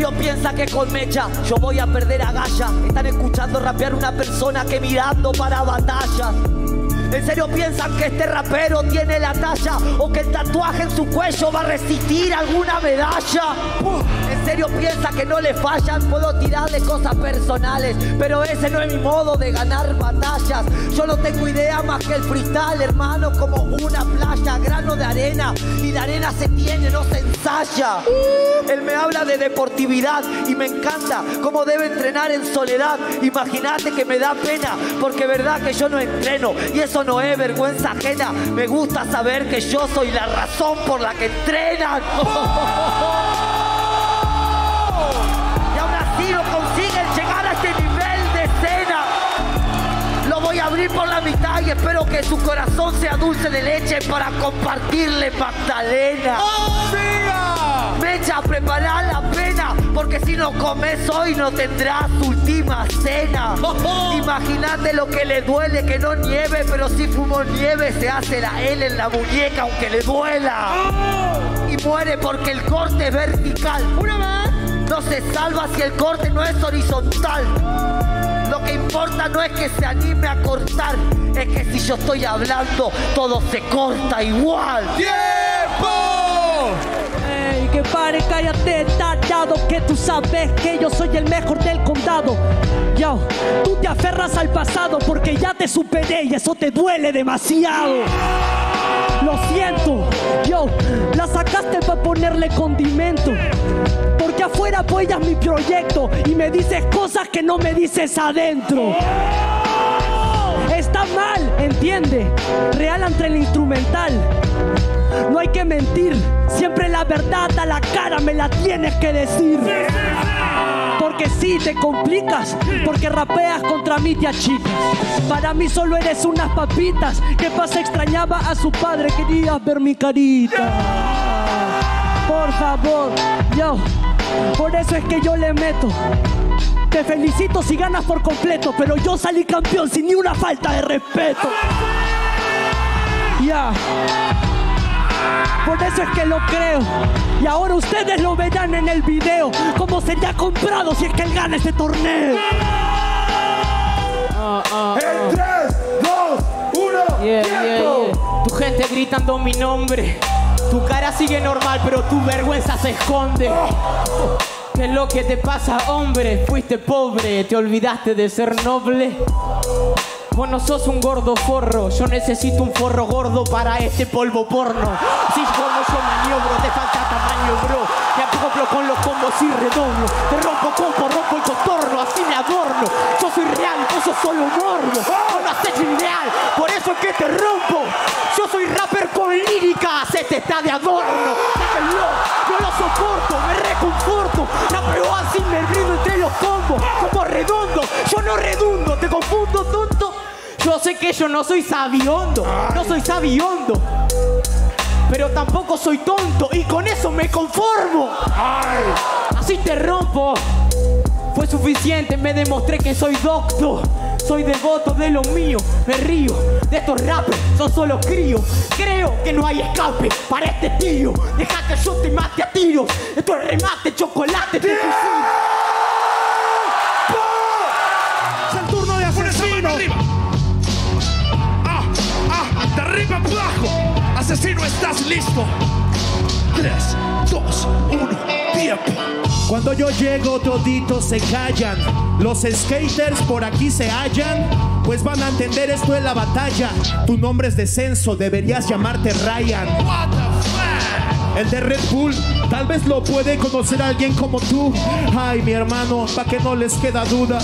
serio piensa que con mecha yo voy a perder a Gaya? Están escuchando rapear una persona que mirando para batallas. ¿En serio piensan que este rapero tiene la talla o que el tatuaje en su cuello va a resistir alguna medalla? ¿En serio piensa que no le fallan? Puedo tirarle cosas personales, pero ese no es mi modo de ganar batallas. Yo no tengo idea más que el freestyle, hermano, como una playa, grano de arena y la arena se tiene, no se ensaya. Él me habla de deportividad y me encanta cómo debe entrenar en soledad. Imagínate que me da pena porque verdad que yo no entreno y eso no es vergüenza ajena. Me gusta saber que yo soy la razón por la que entrenan. Y aún así no consiguen llegar a este nivel de escena. Lo voy a abrir por la mitad y espero que su corazón sea dulce de leche para compartirle Magdalena. Mecha, prepara la pena, porque si no comes hoy no tendrás última cena. Imagínate lo que le duele que no nieve, pero si fumo nieve se hace la L en la muñeca aunque le duela. Y muere porque el corte es vertical. Una más. No se salva si el corte no es horizontal. Lo que importa no es que se anime a cortar, es que si yo estoy hablando, todo se corta igual. ¡Tiempo! Que pare, cállate, tallado Que tú sabes que yo soy el mejor del condado. Yo, tú te aferras al pasado Porque ya te superé y eso te duele demasiado. Lo siento, yo, la sacaste para ponerle condimento. Porque afuera apoyas mi proyecto Y me dices cosas que no me dices adentro Está mal, entiende. Real entre el instrumental. No hay que mentir, siempre la verdad a la cara me la tienes que decir. Porque si te complicas, porque rapeas contra mí te achicas. Para mí solo eres unas papitas. ¿Qué pasa? Extrañaba a su padre, querías ver mi carita. Por favor, yo, por eso es que yo le meto. Te felicito si ganas por completo, pero yo salí campeón sin ni una falta de respeto. Ya. Por eso es que lo creo. Y ahora ustedes lo verán en el video. Cómo sería comprado si es que él gana este torneo. En 3, 2, 1, Yeah, yeah, tiempo. yeah. Tu gente gritando mi nombre. Tu cara sigue normal, pero tu vergüenza se esconde. ¿Qué es lo que te pasa, hombre? Fuiste pobre, te olvidaste de ser noble. Vos no sos un gordo forro, yo necesito un forro gordo para este polvo porno. Si como yo maniobro, te falta tamaño, bro. Te acoplo con los combos y redoblo. Te rompo compo, rompo el contorno, así me adorno. Yo soy real, vos sos solo morbo. Vos no haces ideal, por eso es que te rompo. Yo soy rapper con lírica, se te está de adorno. Sé que yo no soy sabiondo, no soy sabiondo. Pero tampoco soy tonto y con eso me conformo. Así te rompo. Fue suficiente, me demostré que soy docto. Soy devoto de lo mío, me río de estos rappers, son solo críos. Creo que no hay escape para este tío. Deja que yo te mate a tiros. Esto es remate, chocolate, te fusil. Asesino, ¿estás listo? 3, 2, 1, tiempo. Cuando yo llego toditos se callan. Los skaters por aquí se hallan. Pues van a entender esto en la batalla. Tu nombre es descenso, deberías llamarte Ryan. What the fuck? El de Red Bull, tal vez lo puede conocer alguien como tú. Ay, mi hermano, pa' que no les queda duda.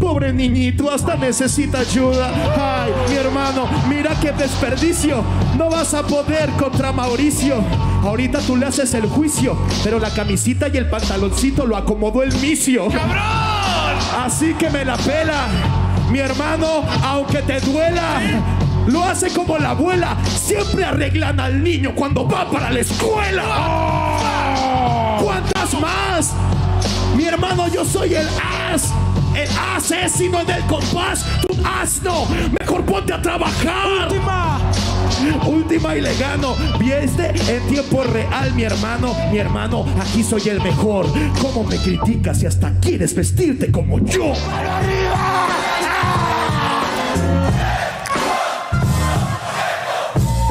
Pobre niñito, hasta necesita ayuda. Ay, mi hermano, mira qué desperdicio. No vas a poder contra Mauricio. Ahorita tú le haces el juicio, pero la camisita y el pantaloncito lo acomodó el micio. Así que me la pela. Mi hermano, aunque te duela, lo hace como la abuela. Siempre arreglan al niño cuando va para la escuela. ¿Cuántas más? Mi hermano, yo soy el as. El asesino del compás. Tu asno. Mejor ponte a trabajar. Última y le gano. Vieste en tiempo real, mi hermano. Mi hermano, aquí soy el mejor. ¿Cómo me criticas si hasta quieres vestirte como yo? De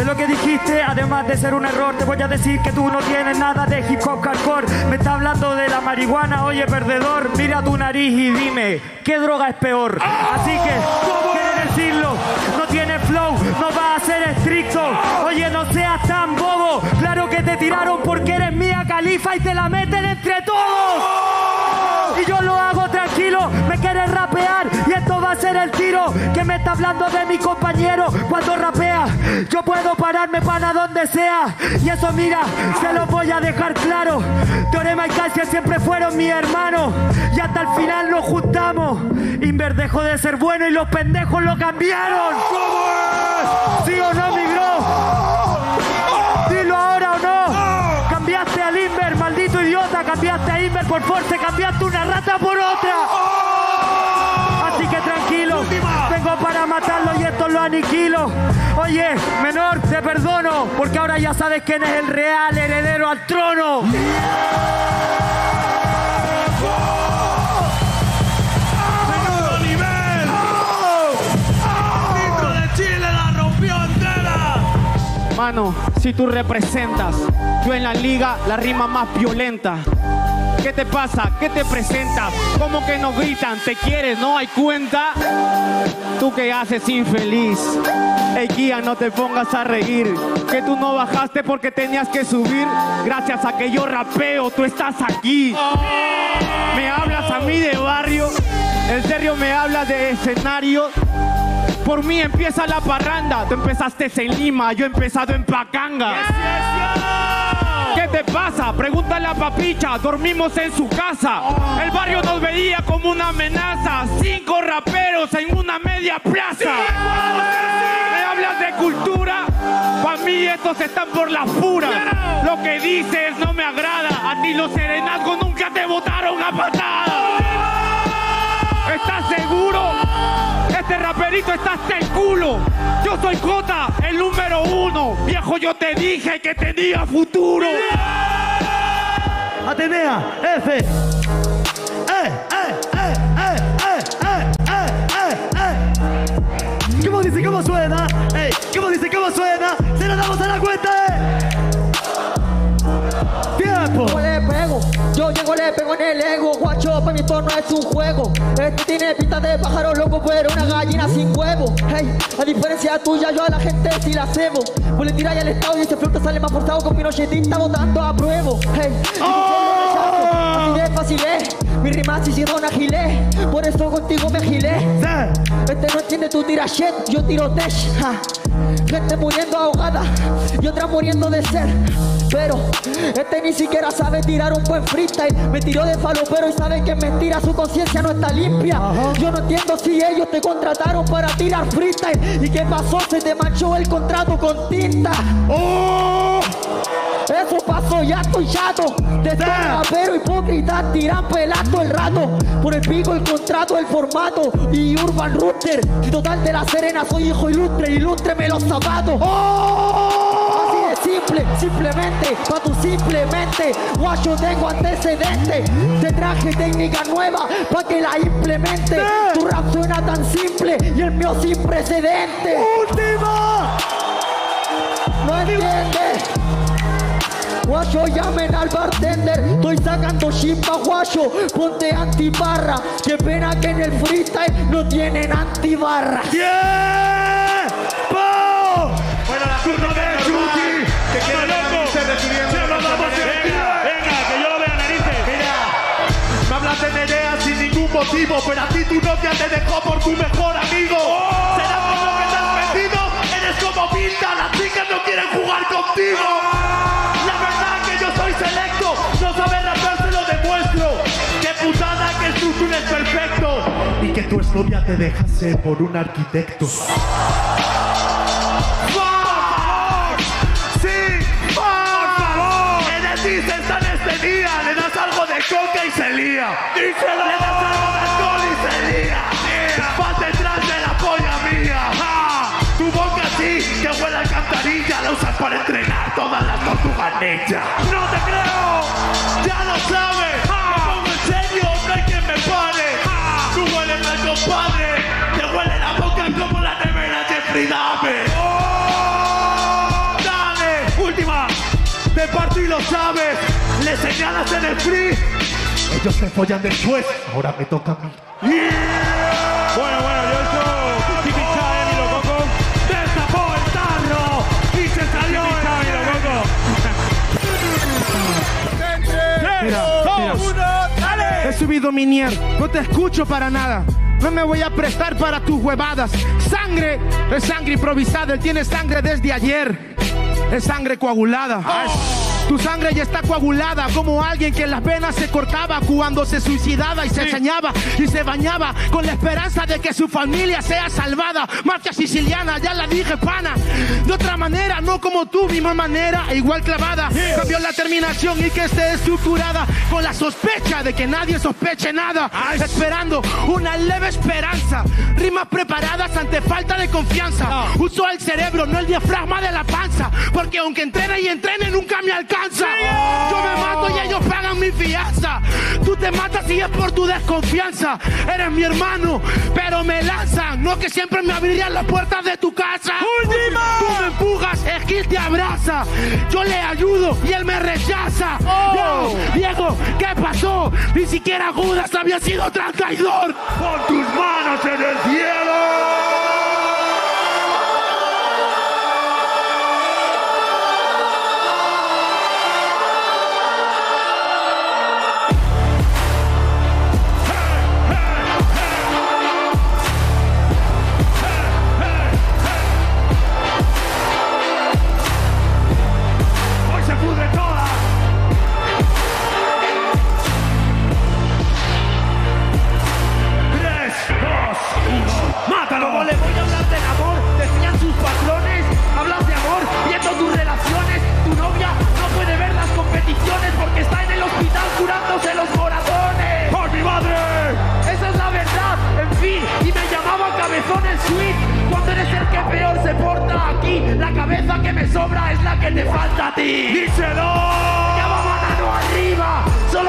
lo que dijiste, además de ser un error, te voy a decir que tú no tienes nada de hip hop hardcore. Me está hablando de la marihuana, oye perdedor, mira tu nariz y dime, ¿qué droga es peor? Así que, quiere decirlo, no tienes flow, no vas a ser estricto. Oye, no seas tan bobo, claro que te tiraron porque eres mía califa y te la meten entre todos. Y yo lo hago tranquilo, me quieres rapear y ser el tiro que me está hablando de mi compañero cuando rapea. Yo puedo pararme para donde sea y eso mira, se lo voy a dejar claro. Teorema y Casia siempre fueron mi hermano y hasta el final nos juntamos. Inver dejó de ser bueno y los pendejos lo cambiaron. ¿Sí o no, mi bro? Dilo ahora o no. Cambiaste al Inver, maldito idiota. Cambiaste a Inver por Force, cambiaste una rata por otra. Matarlo y esto lo aniquilo. Oye, menor, te perdono, porque ahora ya sabes quién es el real heredero al trono. Mano, si tú representas, yo en la liga la rima más violenta. ¿Qué te pasa? ¿Qué te presentas? ¿Cómo que no gritan? ¿Te quieres? ¿No hay cuenta? Tú que haces infeliz. Ey, guía, no te pongas a reír. Que tú no bajaste porque tenías que subir. Gracias a que yo rapeo, tú estás aquí. Me hablas a mí de barrio. En serio me hablas de escenario. Por mí empieza la parranda. Tú empezaste en Lima, yo he empezado en Pacanga. ¿Qué te pasa? Pregúntale a Papicha, dormimos en su casa. El barrio nos veía como una amenaza. Cinco raperos en una media plaza. ¿Me hablas de cultura? Para mí estos están por la pura. Lo que dices no me agrada. A ti los serenazgos nunca te botaron a patada. ¿Estás seguro? Raperito, está hasta culo. Yo soy Cota, el número uno. Viejo, yo te dije que tenía futuro. Atenea, F. Eh, eh, eh, eh, eh, ¿Cómo dice? ¿Cómo suena? Ey, ¿Cómo dice? ¿Cómo suena? ¿Se nos damos a la cuenta, eh. El ego, guacho, para mi torno es un juego. Este tiene pinta de pájaro loco, pero una gallina sin huevo. Hey, a diferencia tuya, yo a la gente sí la cebo. Pues le tiráis al estado y ese fruto sale más forzado con Pinochetista votando a pruebo. Hey, así de fácil es, mi rima si hicieron agilé, por eso contigo me agilé. Este no entiende tu tira shit, yo tiro ja. Gente muriendo ahogada y otra muriendo de sed. Pero este ni siquiera sabe tirar un buen freestyle. Me tiró de falopero y sabe que es mentira, su conciencia no está limpia. Yo no entiendo si ellos te contrataron para tirar freestyle. ¿Y qué pasó? Se te manchó el contrato con tinta. ¡Oh! Eso pasó, ya estoy chato De estos raperos hipócritas tiran pelato el rato Por el pico, el contrato, el formato Y Urban Rooster Y total de la Serena soy hijo ilustre Ilústreme los zapatos. Así de simple, simplemente Pa' tu simplemente. Guacho tengo antecedentes Te traje técnica nueva Pa' que la implemente. Tu rap suena tan simple Y el mío sin precedentes. ¡Última! No entiendes Guacho, llamen al bartender. Estoy sacando chimpa, guacho. Ponte antibarra. Qué pena que en el freestyle no tienen antibarra. Bueno, la turno de Chucky. Que quiere loco. Se lo damos Venga, venga, que yo lo vea narices. Mira, me hablas de Nerea sin ningún motivo, pero a ti tu novia te dejó por tu mejor amigo. ¿Será por lo que te has metido? Eres como pinta, las chicas no contigo. La verdad que yo soy selecto, no sabes rapear, se lo demuestro. Qué putada que el futuro es perfecto. Y que tu exnovia te dejase por un arquitecto. ¡Por favor! ¡Sí! ¡Por favor! ¿Qué decís está en este día? Le das algo de coca y se lía. ¡Díselo! Le das algo de alcohol y se lía. Para entrenar todas las tortugas ninja. ¡No te creo! ¡Ya lo sabes! ¡Me pongo en serio! ¡No hay quien me pare! ¡Tú hueles mal, compadre! ¡Te huele la boca como la nevera Jeffrey Dahmer! ¡Oh! ¡Dale! ¡Última! De parto y lo sabes. Le señalas en el free. Ellos se follan después. Ahora me toca a mí. No te escucho para nada. No me voy a prestar para tus huevadas. Sangre, es sangre improvisada. Él tiene sangre desde ayer. Es sangre coagulada. Tu sangre ya está coagulada como alguien que las venas se cortaba cuando se suicidaba y se enseñaba y se bañaba con la esperanza de que su familia sea salvada. Mafia siciliana, ya la dije, pana. De otra manera, no como tú, misma manera, igual clavada. Cambió la terminación y que esté estructurada con la sospecha de que nadie sospeche nada. Esperando una leve esperanza. Rimas preparadas ante falta de confianza. Uso el cerebro, no el diafragma de la panza. Porque aunque entrene y entrene, nunca me alcanza. Yo me mato y ellos pagan mi fianza. Tú te matas y es por tu desconfianza. Eres mi hermano, pero me lanzan. No que siempre me abrirían las puertas de tu casa. ¡Última! Tú me empujas, Esquil te abraza. Yo le ayudo y él me rechaza. Yo, Diego, ¿qué pasó? Ni siquiera Judas había sido traidor. Pon tus manos en el cielo.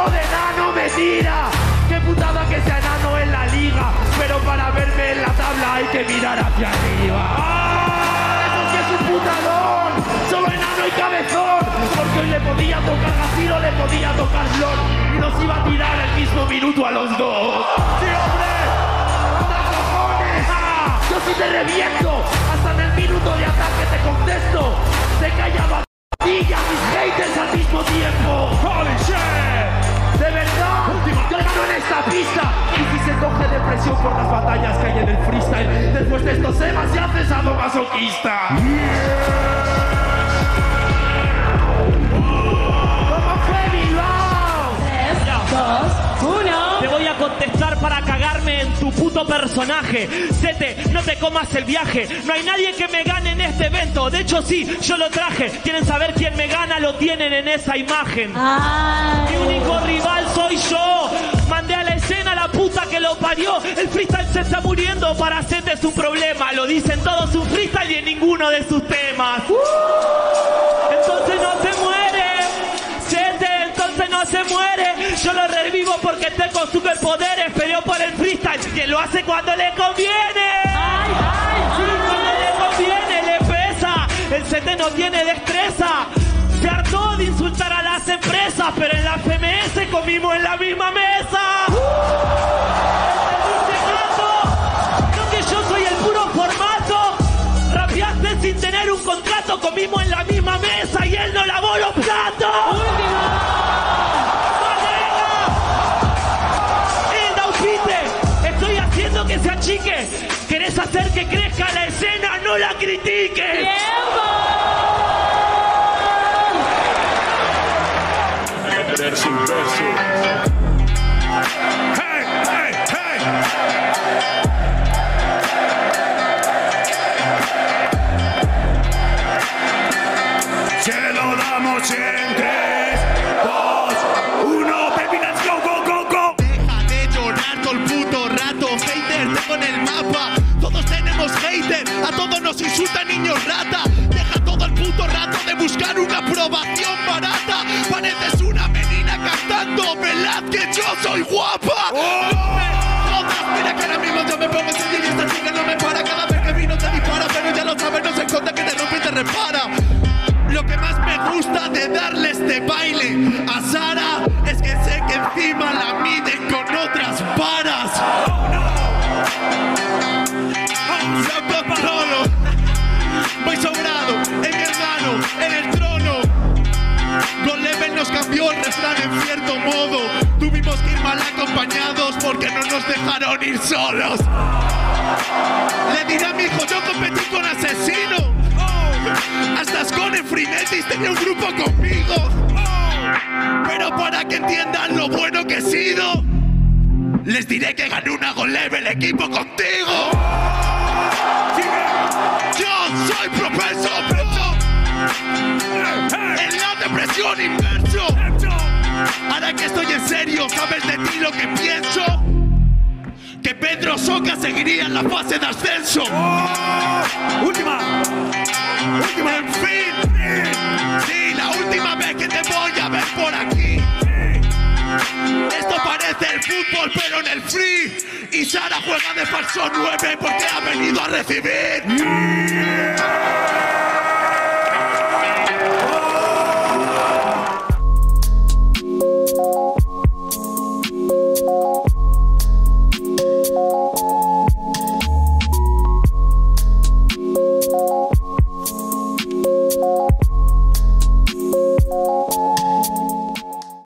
De nano me tira. Qué putada que sea enano en la liga, pero para verme en la tabla hay que mirar hacia arriba. Eso sí es un putadón, solo enano y cabezón, porque hoy le podía tocar Gaciro, le podía tocar Flor, y nos iba a tirar el mismo minuto a los dos. ¡Sí, hombre! ¡Anda! Yo sí te reviento, hasta en el minuto de ataque te contesto. Te callaba y a mis haters al mismo tiempo. ¡Holy shit! De verdad, yo gano en esta pista. Y si se coge depresión por las batallas que hay en el freestyle, después de estos temas se hace sadomasoquista. ¿Cómo fue Bilbao? Te voy a contestar para cagarme en tu puto personaje. Sete, no te comas el viaje. No hay nadie que me gane en este evento. De hecho, sí, yo lo traje. ¿Quieren saber quién me gana? Lo tienen en esa imagen. Mi único rival soy yo. Mandé a la escena a la puta que lo parió. El freestyle se está muriendo. Para Sete es un problema. Lo dicen todos un freestyle y en ninguno de sus temas. Entonces no se muere. Sete, entonces no se muere. Yo lo revivo porque tengo superpoderes. Peleó por el freestyle. Que lo hace cuando le conviene. Sí, cuando le conviene, le pesa. El Sete no tiene destreza. Se hartó de insultar a las empresas, pero en la FMS comimos en la misma mesa. Lo damos en 3, 2, 1, baby, let's go, go, go, go. Deja de llorar todo el puto rato, hater, tengo en el mapa. Todos tenemos hater, a todos nos insultan niños rata. Deja todo el puto rato buscar una aprobación barata. Pareces una menina cantando, velad que yo soy guapa. No me jodas, mira que ahora mismo yo me pongo serio y esta chica no me para. Cada vez que vino te dispara, pero ya lo sabes, no se esconde que te rompe y te repara. Gusta de darle este baile a Sara es que sé que encima la miden con otras varas. Santo Parolo. Voy sobrado en mi hermano, en el trono. Con Level nos cambió el refrán en cierto modo. Tuvimos que ir mal acompañados porque no nos dejaron ir solos. Le diré a mi hijo, yo competí con asesino. Hasta Scone Frenetis tenía un grupo conmigo. Pero para que entiendan lo bueno que he sido, les diré que gané una Go Level equipo contigo. Yo soy propenso. En la depresión inmerso. Ahora que estoy en serio, ¿sabes de ti lo que pienso? Que Pedro Soca seguiría en la fase de ascenso. Última. Última. En fin. Sí, la última vez que te voy a ver por aquí. Esto parece el fútbol, pero en el free. Y Sara juega de falso 9 porque ha venido a recibir.